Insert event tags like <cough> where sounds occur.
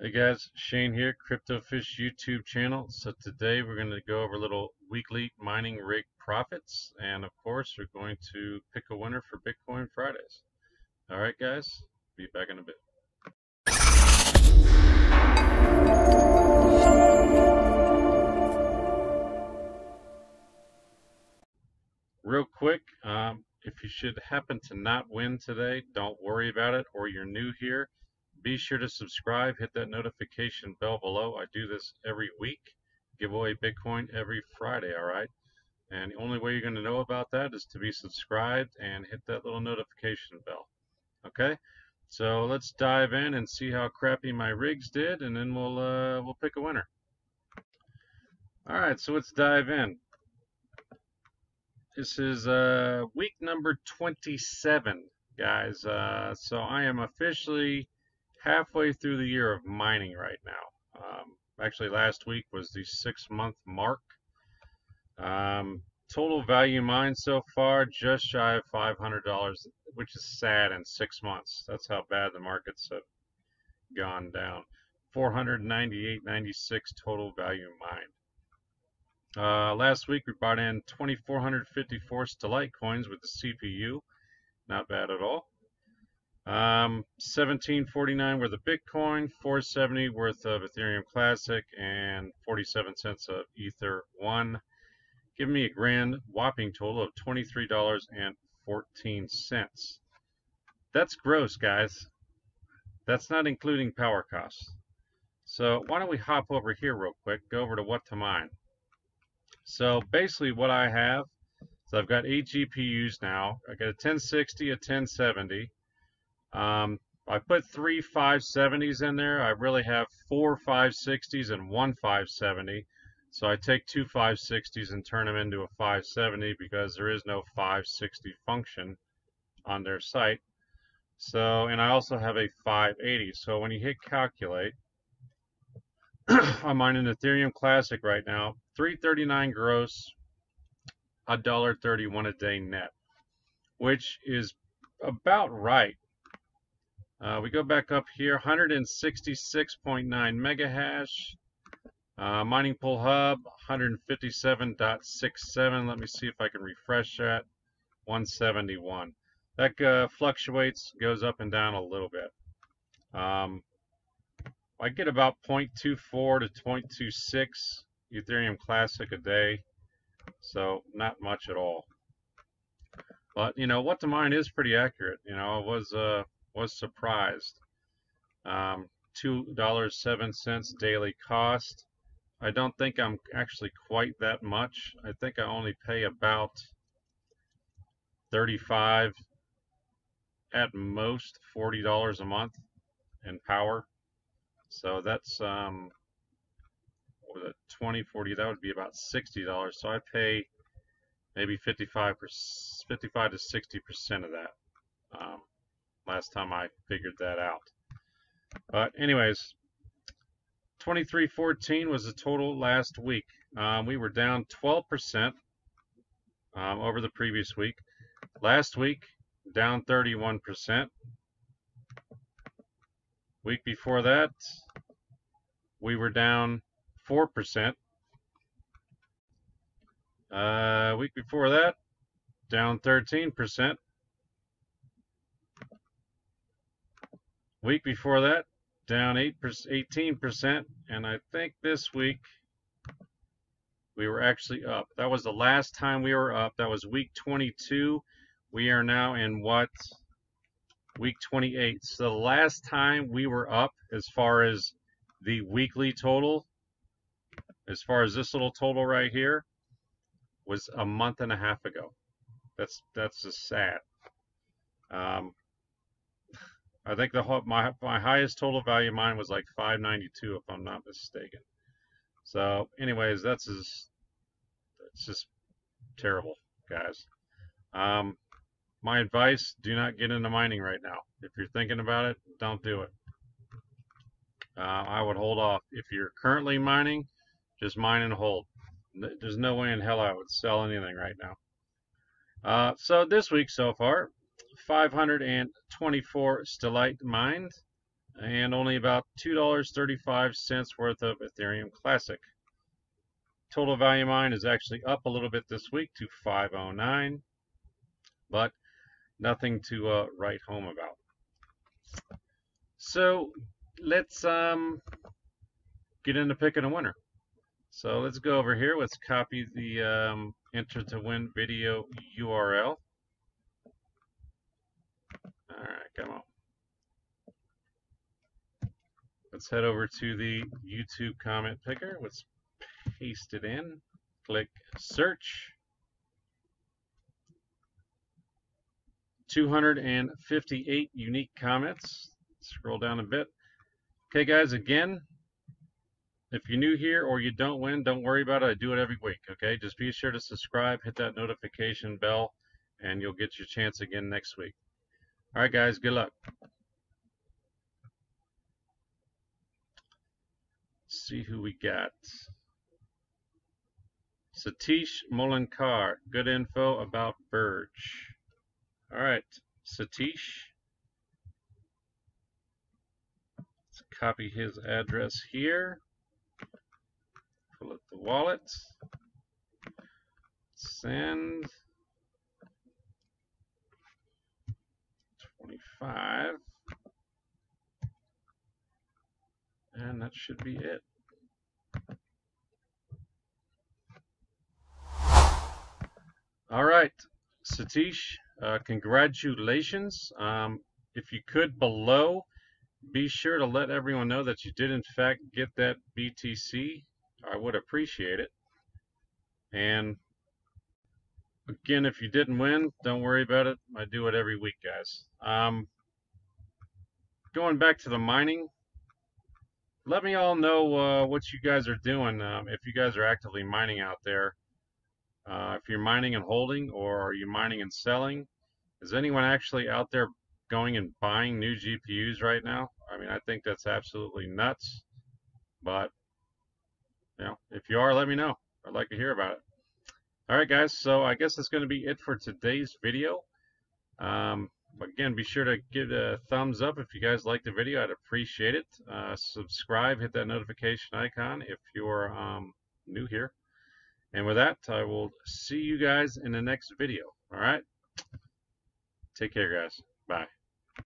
Hey guys, Shane here, CryptoFish YouTube channel. So today we're going to go over little weekly mining rig profits, and of course we're going to pick a winner for Bitcoin Fridays. All right, guys, be back in a bit. Real quick, um, if you should happen to not win today, don't worry about it, or you're new here be sure to subscribe, hit that notification bell below. I do this every week, give away Bitcoin every Friday, all right? And the only way you're going to know about that is to be subscribed and hit that little notification bell. Okay? So let's dive in and see how crappy my rigs did, and then we'll uh, we'll pick a winner. All right, so let's dive in. This is uh, week number 27, guys. Uh, so I am officially halfway through the year of mining right now. Um, actually, last week was the six month mark. Um, total value mined so far just shy of $500, which is sad in six months. That's how bad the markets have gone down. 498.96 total value mined. Uh, last week we bought in 2,454 Stellite coins with the CPU. Not bad at all. Um, 1749 worth of Bitcoin, 470 worth of Ethereum Classic, and 47 cents of Ether 1. Give me a grand whopping total of $23.14. That's gross, guys. That's not including power costs. So why don't we hop over here real quick, go over to what to mine. So basically what I have, so I've got eight GPUs now. I got a 1060, a 1070, um, I put three 570s in there. I really have four 560s and one 570. So I take two 560s and turn them into a 570 because there is no 560 function on their site. So, and I also have a 580. So when you hit calculate, <clears throat> I'm on an Ethereum Classic right now, 339 gross, $1.31 a day net, which is about right uh, we go back up here, 166.9 mega hash. Uh, mining pool hub, 157.67. Let me see if I can refresh that. 171. That uh, fluctuates, goes up and down a little bit. Um, I get about 0.24 to 0.26 Ethereum Classic a day, so not much at all. But you know what to mine is pretty accurate. You know, it was uh, was surprised. Um, $2.07 daily cost. I don't think I'm actually quite that much. I think I only pay about 35 at most $40 a month in power. So that's um what was it 20 40 that would be about $60. So I pay maybe 55 55 to 60% of that. Um, last time I figured that out. But anyways, 2314 was the total last week. Um, we were down 12% um, over the previous week. Last week, down 31%. Week before that, we were down 4%. Uh, week before that, down 13%. Week before that, down 8 18%, and I think this week we were actually up. That was the last time we were up. That was week 22. We are now in what? Week 28. So the last time we were up as far as the weekly total, as far as this little total right here, was a month and a half ago. That's that's just sad. Um, I think the my my highest total value mine was like 592 if I'm not mistaken. So, anyways, that's just it's just terrible, guys. Um, my advice: do not get into mining right now. If you're thinking about it, don't do it. Uh, I would hold off. If you're currently mining, just mine and hold. There's no way in hell I would sell anything right now. Uh, so this week so far, 524 stellite mined. and only about $2.35 worth of Ethereum Classic. Total value mine is actually up a little bit this week to 509, but nothing to uh, write home about. So let's um, get into picking a winner. So let's go over here. Let's copy the um, enter to win video URL. Let's head over to the YouTube comment picker. Let's paste it in. Click search. 258 unique comments. Scroll down a bit. Okay, guys, again, if you're new here or you don't win, don't worry about it. I do it every week, okay? Just be sure to subscribe, hit that notification bell, and you'll get your chance again next week. All right, guys, good luck. see who we got. Satish Molankar, good info about Verge. All right, Satish. Let's copy his address here. Pull up the wallet. Send. 25. And that should be it. All right, Satish, uh, congratulations. Um, if you could below, be sure to let everyone know that you did in fact get that BTC. I would appreciate it. And again, if you didn't win, don't worry about it. I do it every week, guys. Um, going back to the mining, let me all know uh, what you guys are doing. Um, if you guys are actively mining out there. Uh, if you're mining and holding or are you mining and selling, is anyone actually out there going and buying new GPUs right now? I mean, I think that's absolutely nuts. But, you know, if you are, let me know. I'd like to hear about it. All right, guys. So I guess that's going to be it for today's video. Um, again, be sure to give a thumbs up if you guys like the video. I'd appreciate it. Uh, subscribe, hit that notification icon if you're um, new here. And with that, I will see you guys in the next video. All right? Take care, guys. Bye.